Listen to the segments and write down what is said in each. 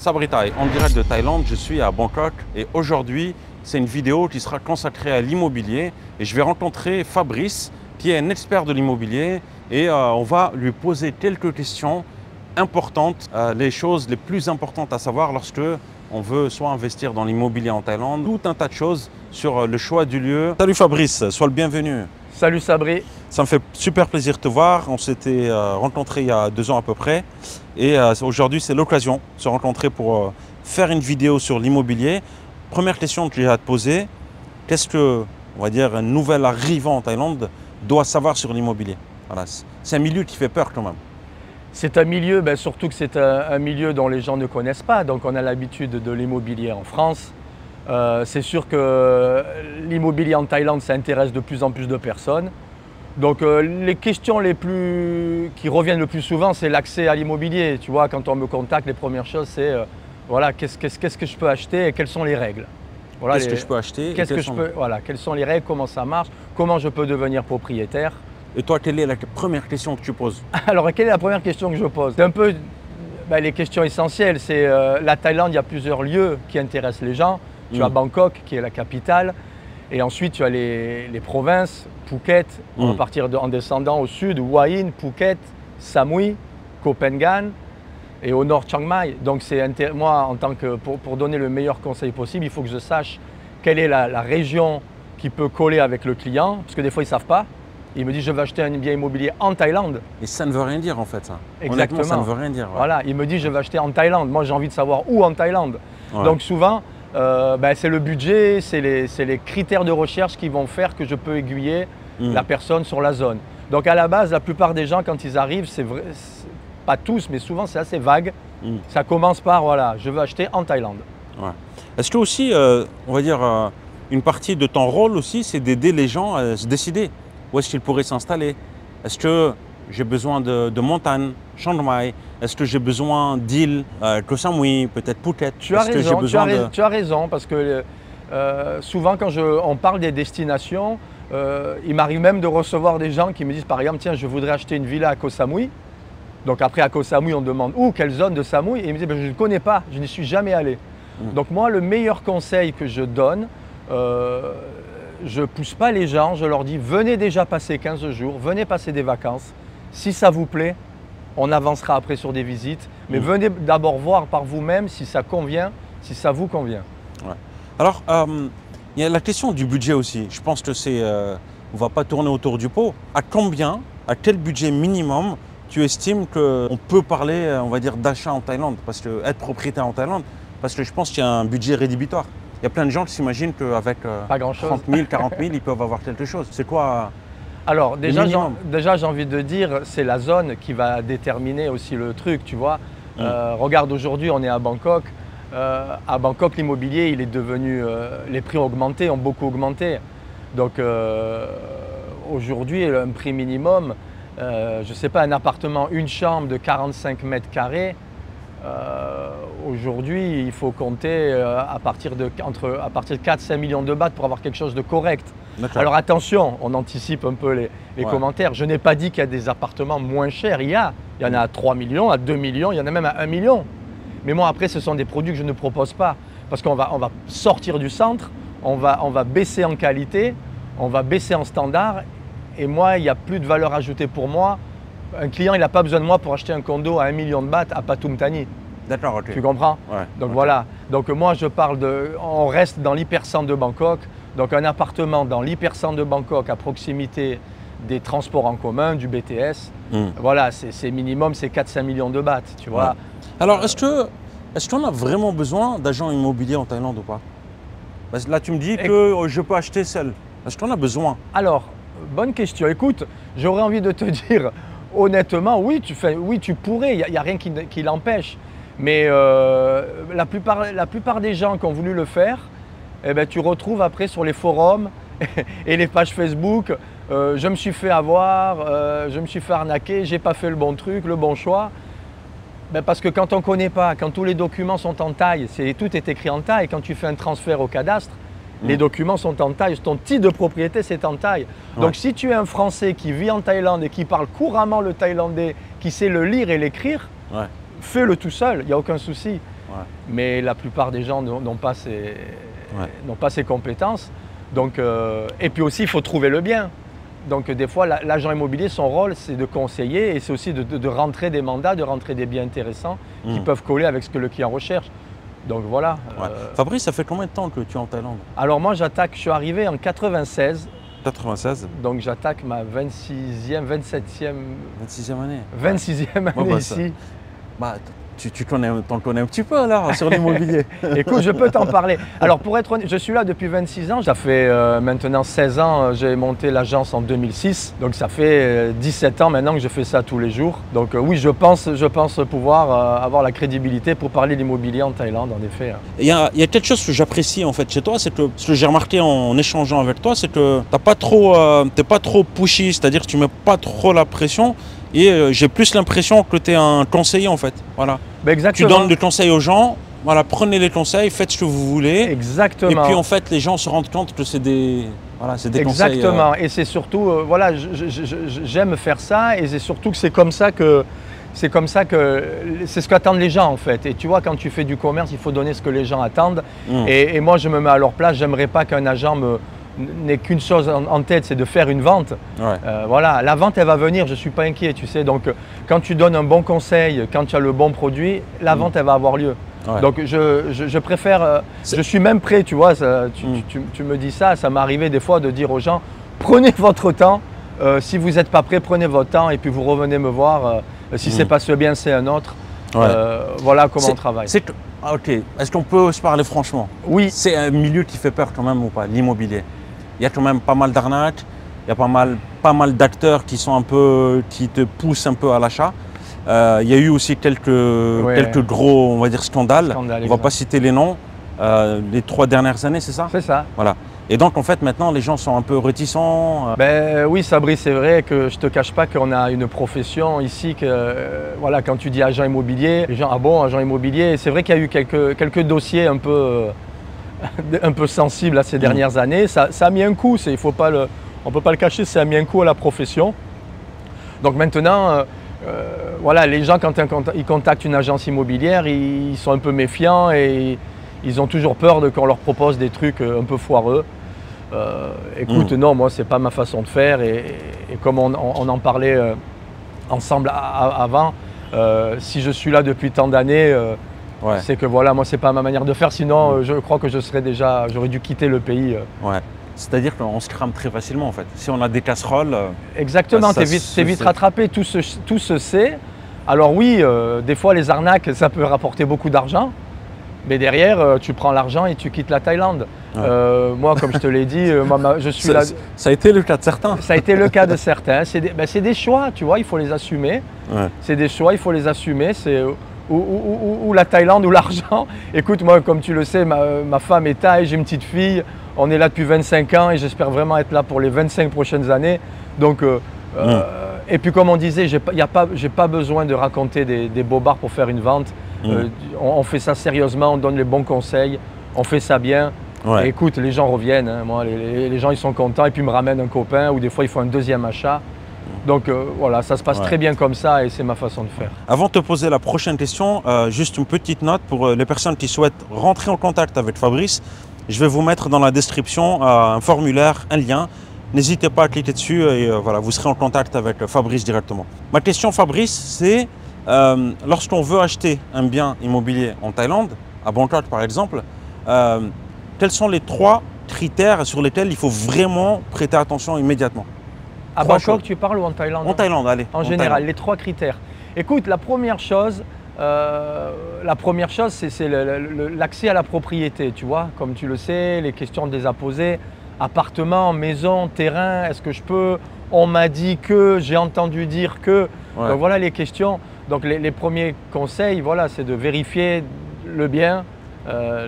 Sabritai, en direct de Thaïlande, je suis à Bangkok et aujourd'hui c'est une vidéo qui sera consacrée à l'immobilier et je vais rencontrer Fabrice qui est un expert de l'immobilier et euh, on va lui poser quelques questions importantes, euh, les choses les plus importantes à savoir lorsque on veut soit investir dans l'immobilier en Thaïlande, tout un tas de choses sur euh, le choix du lieu. Salut Fabrice, sois le bienvenu. Salut Sabri. Ça me fait super plaisir de te voir. On s'était euh, rencontrés il y a deux ans à peu près. Et euh, aujourd'hui, c'est l'occasion de se rencontrer pour euh, faire une vidéo sur l'immobilier. Première question que j'ai à te poser. Qu'est-ce que, on va dire, un nouvel arrivant en Thaïlande doit savoir sur l'immobilier? Voilà. C'est un milieu qui fait peur quand même. C'est un milieu, ben, surtout que c'est un, un, milieu dont les gens ne connaissent pas. Donc on a l'habitude de l'immobilier en France. Euh, c'est sûr que l'immobilier en Thaïlande, ça intéresse de plus en plus de personnes. Donc euh, les questions les plus qui reviennent le plus souvent, c'est l'accès à l'immobilier. Tu vois, quand on me contacte, les premières choses, c'est euh, voilà, qu'est-ce, qu'est-ce, qu'est-ce que je peux acheter et quelles sont les règles? Voilà, qu'est-ce les- que je peux acheter et qu'est-ce que quelles je sont- peux, voilà, quelles sont les règles, comment ça marche, comment je peux devenir propriétaire? Et toi, quelle est la première question que tu poses? Alors, quelle est la première question que je pose? C'est un peu ben, les questions essentielles. C'est euh, la Thaïlande, il y a plusieurs lieux qui intéressent les gens. Tu Mm. as Bangkok, qui est la capitale, et ensuite tu as les, les provinces, Phuket, on va Mm. partir de- en descendant au sud, Hua Hin, Phuket, Samui, Phangan, et au nord Chiang Mai. Donc, c'est moi, en tant que pour, pour donner le meilleur conseil possible, il faut que je sache quelle est la, la région qui peut coller avec le client, parce que des fois ils ne savent pas. Il me dit je veux acheter un bien immobilier en Thaïlande. Et ça ne veut rien dire en fait, ça. Exactement. Honnêtement, ça ne veut rien dire. ouais. Voilà, il me dit je vais acheter en Thaïlande. Moi j'ai envie de savoir où en Thaïlande. Ouais. Donc souvent, euh, ben, c'est le budget, c'est les, les critères de recherche qui vont faire que je peux aiguiller Mm. la personne sur la zone. Donc à la base, la plupart des gens quand ils arrivent, c'est vrai, pas tous, mais souvent c'est assez vague. Mm. Ça commence par voilà, je veux acheter en Thaïlande. Ouais. Est-ce que aussi, euh, on va dire, euh, une partie de ton rôle aussi, c'est d'aider les gens à se décider où est-ce qu'ils pourraient s'installer? Est-ce que j'ai besoin de, de montagne, Chiang Est-ce que j'ai besoin d'îles, euh, Koh Samui, peut-être Phuket? Tu as que raison, tu as, besoin rais- de... tu as raison, parce que euh, souvent quand je- on parle des destinations, euh, il m'arrive même de recevoir des gens qui me disent par exemple, tiens, je voudrais acheter une villa à Koh Samui. Donc après à Koh Samui, on demande où, quelle zone de Samui, et ils me disent, Ben, je ne connais pas, je n'y suis jamais allé. Mm. Donc moi, le meilleur conseil que je donne, euh, je ne pousse pas les gens, je leur dis, venez déjà passer 15 jours, venez passer des vacances. Si ça vous plaît, on avancera après sur des visites. Mais Mm. venez d'abord voir par vous-même si ça convient, si ça vous convient. Alors, euh, il y a la question du budget aussi. Je pense que c'est... euh, on ne va pas tourner autour du pot. À combien, à quel budget minimum tu estimes qu'on peut parler, euh, on va dire, d'achat en Thaïlande? Parce que être propriétaire en Thaïlande, parce que je pense qu'il y a un budget rédhibitoire. Il y a plein de gens qui s'imaginent qu'avec euh, Pas grand-chose. 30 000, 40 000, ils peuvent avoir quelque chose. C'est quoi Alors déjà, j'ai, minimum. déjà, j'ai envie de dire, c'est la zone qui va déterminer aussi le truc, tu vois. Mm. Euh, regarde, aujourd'hui, on est à Bangkok. Euh, à Bangkok, l'immobilier, il est devenu, euh, les prix ont augmenté, ont beaucoup augmenté. Donc aujourd'hui, un prix minimum, je ne sais pas, un appartement, une chambre de 45 mètres carrés, aujourd'hui, il faut compter à partir de, entre, à partir de 4-5 millions de bahts pour avoir quelque chose de correct. Alors attention, on anticipe un peu les, les Ouais. commentaires. Je n'ai pas dit qu'il y a des appartements moins chers. Il y a. Il y en a à 3 millions, à 2 millions, il y en a même à 1 million. Mais moi, après, ce sont des produits que je ne propose pas. Parce qu'on va, on va sortir du centre, on va, on va baisser en qualité, on va baisser en standard. Et moi, il n'y a plus de valeur ajoutée pour moi. Un client, il n'a pas besoin de moi pour acheter un condo à 1 million de bahts à Patum Thani. D'accord, ok. Tu comprends? Ouais, donc voilà. Donc moi je parle de. On reste dans l'hypercentre de Bangkok. Donc un appartement dans l'hypercentre de Bangkok à proximité des transports en commun, du BTS. Hmm. Voilà, c'est minimum, c'est 4-5 millions de bahts, tu vois. Alors, est-ce que est-ce qu'on a vraiment besoin d'agents immobiliers en Thaïlande ou pas? Parce que Là, tu me dis que je peux acheter seul. Est-ce qu'on a besoin? Alors, bonne question. Écoute, j'aurais envie de te dire honnêtement, oui, tu, fais, oui, tu pourrais, il n'y a, rien qui, qui l'empêche. Mais euh, la, plupart, la plupart des gens qui ont voulu le faire, eh ben, tu retrouves après sur les forums et les pages Facebook, euh, je me suis fait avoir, euh, je me suis fait arnaquer, j'ai pas fait le bon truc, le bon choix. Ben, parce que quand on ne connaît pas, quand tous les documents sont en taille, c'est, tout est écrit en taille, quand tu fais un transfert au cadastre, les Mm. documents sont en taille, ton titre de propriété c'est en taille. Ouais. Donc si tu es un Français qui vit en Thaïlande et qui parle couramment le thaïlandais, qui sait le lire et l'écrire, Ouais. fais-le tout seul, il n'y a aucun souci. mais la plupart des gens n'ont pas, ces, pas ces compétences. Donc, euh, et puis aussi, il faut trouver le bien. Donc des fois, l'agent immobilier, son rôle, c'est de conseiller et c'est aussi de, rentrer des mandats, de rentrer des biens intéressants qui hmm. peuvent coller avec ce que le client recherche. Donc voilà. Euh, Fabrice, ça fait combien de temps que tu es en Thaïlande? Alors moi, j'attaque, je suis arrivé en 96. 96 Donc j'attaque ma 26e, 27e... 26e année 26e année bah, ici. Bah, tu, tu connais, en connais un petit peu alors sur l'immobilier. Écoute, je peux t'en parler. Alors pour être honnête, je suis là depuis 26 ans. Ça fait euh, maintenant 16 ans. Euh, j'ai monté l'agence en 2006. Donc ça fait 17 euh, ans maintenant que je fais ça tous les jours. Donc oui, je pense, je pense pouvoir avoir la crédibilité pour parler d'immobilier en Thaïlande, en effet. Il y a, il y a quelque chose que j'apprécie en fait chez toi, c'est que ce que j'ai remarqué en échangeant avec toi, c'est que tu pas trop, pas trop pushy, c'est-à-dire que tu mets pas trop la pression. Et euh, j'ai plus l'impression que tu es un conseiller en fait. Voilà. Ben, tu donnes des conseils aux gens, voilà, prenez les conseils, faites ce que vous voulez. Exactement. Et puis en fait, les gens se rendent compte que c'est des, voilà, c'est des conseils. Exactement. Et c'est surtout, euh, voilà, j'aime faire ça et c'est surtout que c'est comme ça que c'est comme ça que c'est ce qu'attendent les gens en fait. Et tu vois, quand tu fais du commerce, il faut donner ce que les gens attendent. Mmh. Et, et, moi, je me mets à leur place. J'aimerais pas qu'un agent me, n'est qu'une chose en, tête, c'est de faire une vente. Euh, voilà, la vente, elle va venir, je ne suis pas inquiet, tu sais. Donc, quand tu donnes un bon conseil, quand tu as le bon produit, la mm. vente, elle va avoir lieu. Donc, je, préfère, euh, je suis même prêt, tu vois, mm. tu, me dis ça, ça m'est arrivé des fois de dire aux gens, prenez votre temps, euh, si vous n'êtes pas prêt, prenez votre temps et puis vous revenez me voir. si c'est mm. pas ce bien, c'est un autre. voilà comment on travaille. Ah, ok, est-ce qu'on peut se parler franchement? Oui. C'est un milieu qui fait peur quand même ou pas, l'immobilier? Il y a quand même pas mal d'arnaques, il y a pas mal, pas mal d'acteurs qui sont un peu, qui te poussent un peu à l'achat. Euh, il y a eu aussi quelques, quelques gros, on va dire, scandales. on ne va pas citer les noms. Euh, les trois dernières années, c'est ça? C'est ça. Voilà. Et donc, en fait, maintenant, les gens sont un peu réticents. Euh. Ben oui, Sabri, c'est vrai que je ne te cache pas qu'on a une profession ici que, voilà, quand tu dis agent immobilier, les gens, ah bon, agent immobilier, c'est vrai qu'il y a eu quelques, quelques dossiers un peu un peu sensible à ces mm. dernières années. Ça, a mis un coup, il faut pas le, on ne peut pas le cacher, ça a mis un coup à la profession. Donc maintenant, euh, euh, voilà, les gens, quand ils contactent une agence immobilière, ils sont un peu méfiants et ils ont toujours peur de qu'on leur propose des trucs un peu foireux. Euh, écoute, mm. non, moi, c'est pas ma façon de faire. Et, comme on, en parlait ensemble avant, si je suis là depuis tant d'années, c'est que voilà, moi, c'est pas ma manière de faire. Sinon, euh, je crois que je serais déjà, j'aurais dû quitter le pays. Euh. Ouais. C'est-à-dire qu'on se crame très facilement en fait. Si on a des casseroles. Euh, Exactement, tu es vite, vite rattrapé, tout se, tout se sait. Alors oui, des fois les arnaques, ça peut rapporter beaucoup d'argent. Mais derrière, tu prends l'argent et tu quittes la Thaïlande. moi, comme je te l'ai dit, je suis là. Ça a été le cas de certains. Ça a été le cas de certains. C'est des, ben, des, choix, tu vois, il faut les assumer. C'est des choix, il faut les assumer. C'est ou, la Thaïlande ou l'argent. Écoute, moi, comme tu le sais, ma, femme est thaï, j'ai une petite fille. On est là depuis 25 ans et j'espère vraiment être là pour les 25 prochaines années. Donc, euh, euh, et puis, comme on disait, je n'ai pas, pas, besoin de raconter des, des, bobards pour faire une vente. Euh, on, fait ça sérieusement, on donne les bons conseils, on fait ça bien. écoute, les gens reviennent. Hein. moi, les, les, gens, ils sont contents et puis ils me ramènent un copain ou des fois, ils font un deuxième achat. Donc euh, voilà, ça se passe très bien comme ça et c'est ma façon de faire. Avant de te poser la prochaine question, euh, juste une petite note pour euh, les personnes qui souhaitent rentrer en contact avec Fabrice. Je vais vous mettre dans la description un formulaire, un lien. N'hésitez pas à cliquer dessus et voilà, vous serez en contact avec Fabrice directement. Ma question Fabrice, c'est lorsqu'on veut acheter un bien immobilier en Thaïlande, à Bangkok par exemple, quels sont les trois critères sur lesquels il faut vraiment prêter attention immédiatement? À Bangkok, tu parles ou en Thaïlande En Thaïlande, allez. En, général, les trois critères. Écoute, la première chose, euh, la première chose, c'est l'accès à la propriété, tu vois. Comme tu le sais, les questions de les apposer, appartement, maison, terrain, est-ce que je peux? On m'a dit que, j'ai entendu dire que. Donc voilà les questions. Donc les, premiers conseils, voilà, c'est de vérifier le bien. Euh,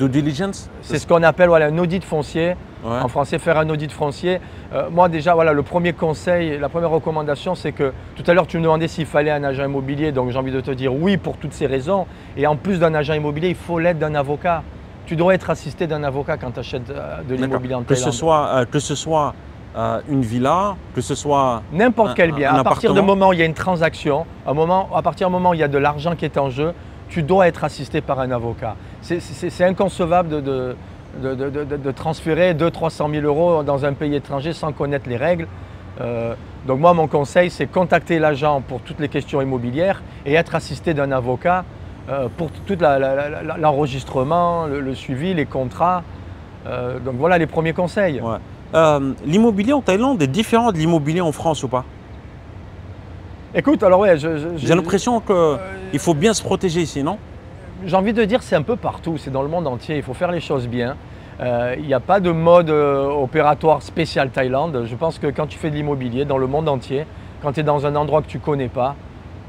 le, diligence? C'est ce qu'on appelle voilà, un audit foncier. En français, faire un audit foncier. Euh, moi déjà, voilà, le premier conseil, la première recommandation, c'est que tout à l'heure tu me demandais s'il fallait un agent immobilier, donc j'ai envie de te dire oui pour toutes ces raisons. Et en plus d'un agent immobilier, il faut l'aide d'un avocat. Tu dois être assisté d'un avocat quand tu achètes euh, de l'immobilier en Thaïlande. Que ce soit, euh, que ce soit une villa, que ce soit n'importe quel bien. à partir du moment où il y a une transaction, un moment, à partir du moment où il y a de l'argent qui est en jeu, tu dois être assisté par un avocat. C'est inconcevable de, de, transférer 200-300 000 euros dans un pays étranger sans connaître les règles. Euh, donc moi, mon conseil, c'est contacter l'agent pour toutes les questions immobilières et être assisté d'un avocat euh, pour tout l'enregistrement, le, suivi, les contrats. Euh, donc voilà les premiers conseils. l'immobilier en Thaïlande est différent de l'immobilier en France ou pas? Écoute, alors ouais, j'ai l'impression qu'il faut bien se protéger ici, non? J'ai envie de dire c'est un peu partout, c'est dans le monde entier, il faut faire les choses bien. Euh, il n'y a pas de mode euh, opératoire spécial Thaïlande. Je pense que quand tu fais de l'immobilier dans le monde entier, quand tu es dans un endroit que tu ne connais pas,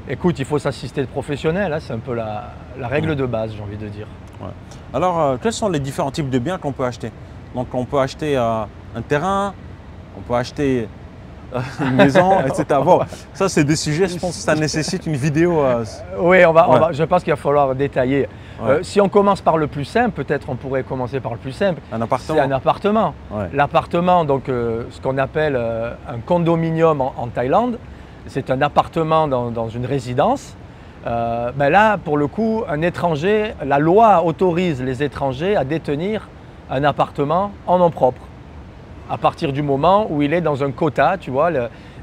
écoute, il faut s'assister de professionnels. Hein, c'est un peu la, règle de base, j'ai envie de dire. Alors, euh, quels sont les différents types de biens qu'on peut acheter? Donc, on peut acheter un terrain, on peut acheter une maison, etc. Bon, ça c'est des sujets, je pense que ça nécessite une vidéo. Euh, oui, on va, je pense qu'il va falloir détailler. Euh, si on commence par le plus simple, peut-être on pourrait commencer par le plus simple. Un appartement. C'est un appartement. L'appartement, donc euh, ce qu'on appelle un condominium en, Thaïlande, c'est un appartement dans, une résidence. ben là, pour le coup, un étranger, la loi autorise les étrangers à détenir un appartement en nom propre à partir du moment où il est dans un quota, tu vois,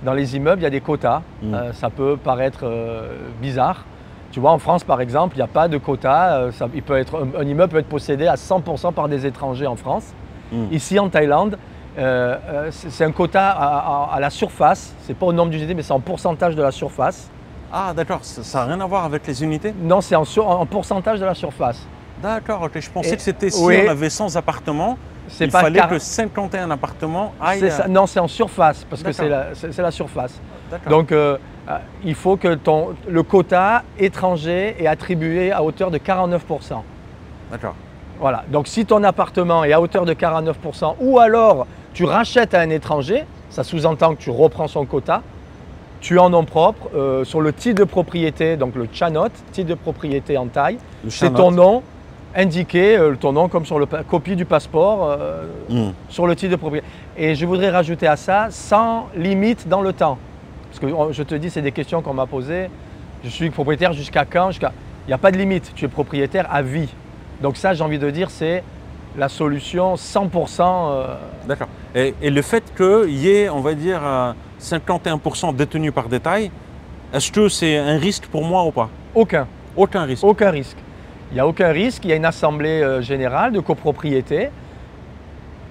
dans les immeubles, il y a des quotas. Mm. Euh, ça peut paraître euh, bizarre. Tu vois, en France, par exemple, il n'y a pas de quota. Euh, il peut être, un, immeuble peut être possédé à 100% par des étrangers en France. Mm. Ici, en Thaïlande, c'est un quota à, la surface. Ce n'est pas au nombre d'unités, mais c'est en pourcentage de la surface. Ah, d'accord. Ça n'a rien à voir avec les unités? Non, c'est en, pourcentage de la surface. D'accord, ok. Je pensais que c'était si on avait 100 appartements, il fallait que 51 appartements aillent. non, c'est en surface, parce que c'est la, surface. Donc, euh, euh, il faut que ton, le quota étranger est attribué à hauteur de 49%. D'accord. Voilà. Donc, si ton appartement est à hauteur de 49%, ou alors tu rachètes à un étranger, ça sous-entend que tu reprends son quota, tu en nom propre, euh, sur le titre de propriété, donc le chanot, titre de propriété en taille, c'est ton nom, indiquer euh, ton nom comme sur la copie du passeport euh, hmm. sur le titre de propriété. Et je voudrais rajouter à ça sans limite dans le temps. Parce que oh, je te dis, c'est des questions qu'on m'a posées. Je suis propriétaire jusqu'à quand. Il n'y a pas de limite, tu es propriétaire à vie. Donc ça, j'ai envie de dire, c'est la solution 100%. Euh, D'accord. Et, le fait qu'il y ait, on va dire, 51% détenus par détail, est-ce que c'est un risque pour moi ou pas? Aucun. Aucun risque Aucun risque. Il n'y a aucun risque, il y a une assemblée euh, générale de copropriété.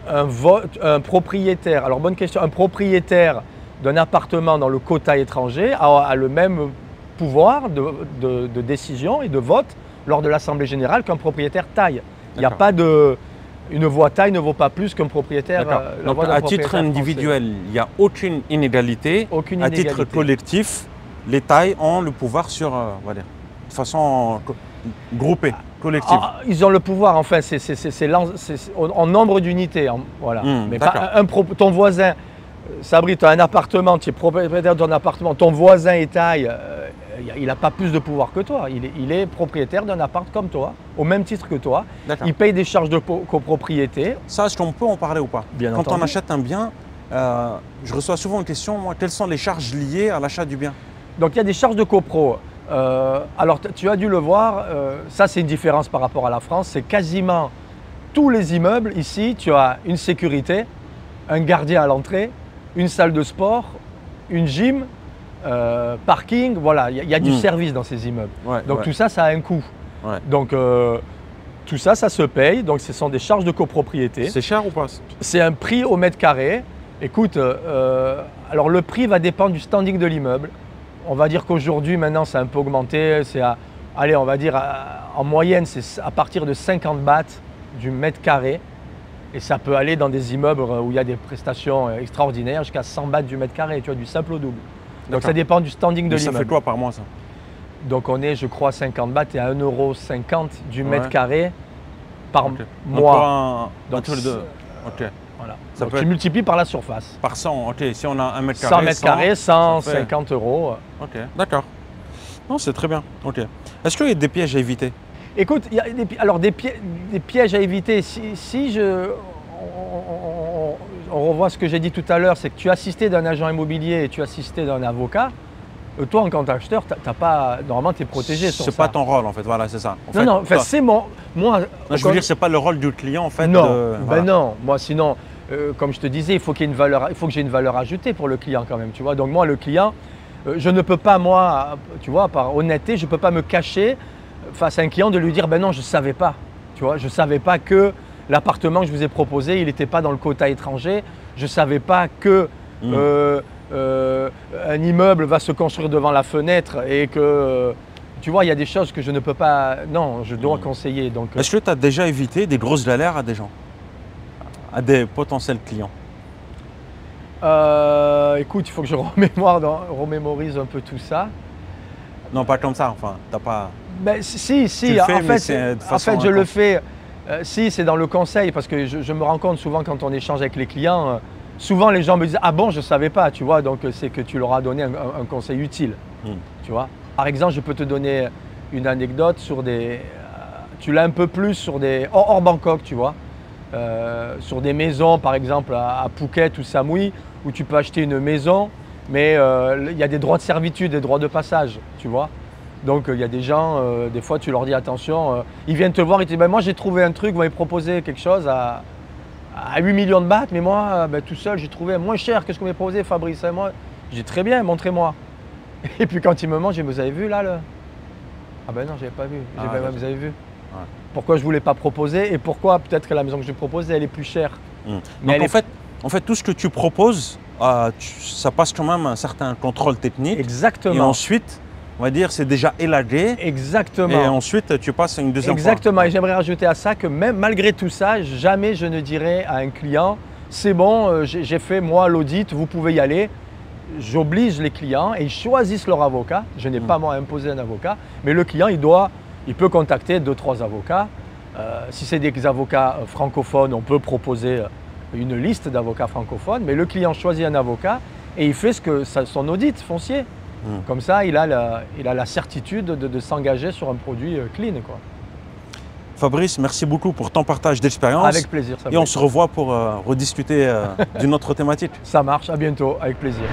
Un, vote, un propriétaire, alors bonne question, un propriétaire d'un appartement dans le quota étranger a, le même pouvoir de, décision et de vote lors de l'assemblée générale qu'un propriétaire taille. Il n'y a pas de. Une voix taille ne vaut pas plus qu'un propriétaire. Euh, Donc, à titre individuel, il n'y a aucune inégalité. Aucune à titre collectif, les tailles ont le pouvoir sur, euh, dire, de façon groupés, collectifs. Ah, ils ont le pouvoir, enfin, c'est en nombre d'unités. Voilà. Hmm, Mais un, ton voisin, Sabri, tu as un appartement, tu es propriétaire d'un appartement, ton voisin est taille, euh, il n'a pas plus de pouvoir que toi. Il est, propriétaire d'un appart comme toi, au même titre que toi. Il paye des charges de copropriété. Ça, est-ce qu'on peut en parler ou pas? Bien Quand on achète un bien, euh, je reçois souvent une question, moi, quelles sont les charges liées à l'achat du bien? Donc il y a des charges de copro. Euh, alors tu as dû le voir, euh, ça c'est une différence par rapport à la France, c'est quasiment tous les immeubles ici, tu as une sécurité, un gardien à l'entrée, une salle de sport, une gym, euh, parking, voilà, il y, a du hmm. service dans ces immeubles. donc tout ça, ça a un coût. Donc tout ça, ça se paye, donc ce sont des charges de copropriété. C'est cher ou pas? C'est un prix au mètre carré. Écoute, alors le prix va dépendre du standing de l'immeuble. On va dire qu'aujourd'hui, maintenant, c'est un peu augmenté. C'est allez, on va dire, en moyenne, c'est à partir de 50 bahts du mètre carré. Et ça peut aller dans des immeubles où il y a des prestations extraordinaires jusqu'à 100 bahts du mètre carré, tu vois, du simple au double. Donc ça dépend du standing de l'immeuble. Ça fait quoi par mois ça? Donc on est, je crois, 50 bahts et à 1,50€ du mètre carré par mois. Donc, entre les deux. Ça tu multiplies par la surface. Par 100, ok. Si on a un mètre carré. 100 mètres carrés, 150 euros. Ok, d'accord. Non, c'est très bien. Ok. Est-ce qu'il y a des pièges à éviter? Écoute, il y a des, alors des, pièges à éviter. Si, je, on, revoit ce que j'ai dit tout à l'heure, c'est que tu assistais d'un agent immobilier et tu assistais d'un avocat. Euh, toi, en tant qu'acheteur, t'as- pas. Normalement, tu es protégé. C'est pas ton rôle en fait, voilà, c'est ça. En Non, fait, non, enfin, c'est mon. Moi. non, je veux quand- dire, c'est pas le rôle du client en fait. non, de- ben voilà. non. Moi, sinon, euh, comme je te disais, il faut qu'il y ait une valeur, il faut que j'ai une valeur ajoutée pour le client quand même, tu vois. Donc moi, le client, euh, je ne peux pas moi, tu vois, par honnêteté, je ne peux pas me cacher face à un client de lui dire, ben non, je ne savais pas, tu vois, je ne savais pas que l'appartement que je vous ai proposé, il n'était pas dans le quota étranger, je ne savais pas que Mm. euh, euh, un immeuble va se construire devant la fenêtre et que, euh, tu vois, il y a des choses que je ne peux pas, non, je dois Mm. conseiller. Donc, euh, Est-ce que tu as déjà évité des grosses galères à des gens? À des potentiels clients? Euh, écoute, il faut que je remémore dans- remémorise un peu tout ça. Non, pas comme ça, enfin, t'as pas. Ben, si, si, Tu le en, mais fait, en fait, je le fais. euh, si, c'est dans le conseil, parce que je, je me rends compte souvent quand on échange avec les clients, souvent les gens me disent Ah bon, je ne savais pas, tu vois, donc c'est que tu leur as donné un, conseil utile, Hmm. tu vois. Par exemple, je peux te donner une anecdote sur des. euh, tu l'as un peu plus sur des. hors, hors Bangkok, tu vois. Euh, sur des maisons, par exemple à, à Phuket ou Samui, où tu peux acheter une maison, mais euh, il y a des droits de servitude, des droits de passage, tu vois. Donc euh, il y a des gens, des fois tu leur dis attention, ils viennent te voir, ils te disent Ben, moi j'ai trouvé un truc, vous m'avez proposé quelque chose à, à 8 millions de bahts, mais moi euh, ben, tout seul j'ai trouvé moins cher que ce que vous m'avez proposé Fabrice. Et moi, j'ai dit très bien, montrez-moi. Et puis quand ils me montrent, je dis vous avez vu là le... Ah ben non, j'avais pas vu. J'ai Ah, Ben, vous avez vu Pourquoi je ne voulais pas proposer et pourquoi peut-être que la maison que je proposais elle est plus chère. Hmm. Mais Donc en est- fait, en fait, tout ce que tu proposes, euh, tu- ça passe quand même un certain contrôle technique. Et Exactement. ensuite, on va dire, c'est déjà élagué. Exactement. Et ensuite, tu passes à une deuxième Exactement. fois. Et j'aimerais rajouter à ça que même malgré tout ça, jamais je ne dirais à un client c'est bon, euh, j'ai fait moi l'audit, vous pouvez y aller. J'oblige les clients et ils choisissent leur avocat. Je n'ai Mm. pas moi imposé un avocat, mais le client il doit, il peut contacter deux trois avocats. Euh, si c'est des avocats euh, francophones, on peut proposer une liste d'avocats francophones, mais le client choisit un avocat et il fait ce que son audit foncier. Mm. Comme ça, il a la, il a la certitude de, de s'engager sur un produit euh, clean. Quoi. Fabrice, merci beaucoup pour ton partage d'expérience. Avec plaisir. Ça, Et on se revoit pour euh, rediscuter euh, d'une autre thématique. ça marche. À bientôt. Avec plaisir.